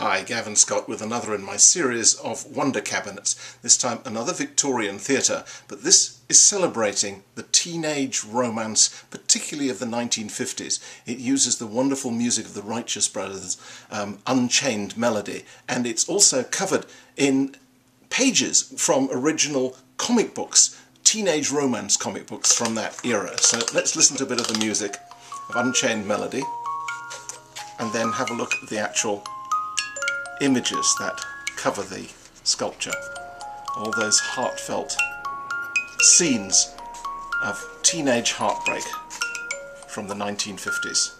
Hi, Gavin Scott with another in my series of Wonder Cabinets. This time another Victorian theatre, but this is celebrating the teenage romance, particularly of the 1950s. It uses the wonderful music of the Righteous Brothers, um, Unchained Melody, and it's also covered in pages from original comic books, teenage romance comic books from that era. So let's listen to a bit of the music of Unchained Melody and then have a look at the actual images that cover the sculpture. All those heartfelt scenes of teenage heartbreak from the 1950s.